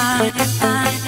I, I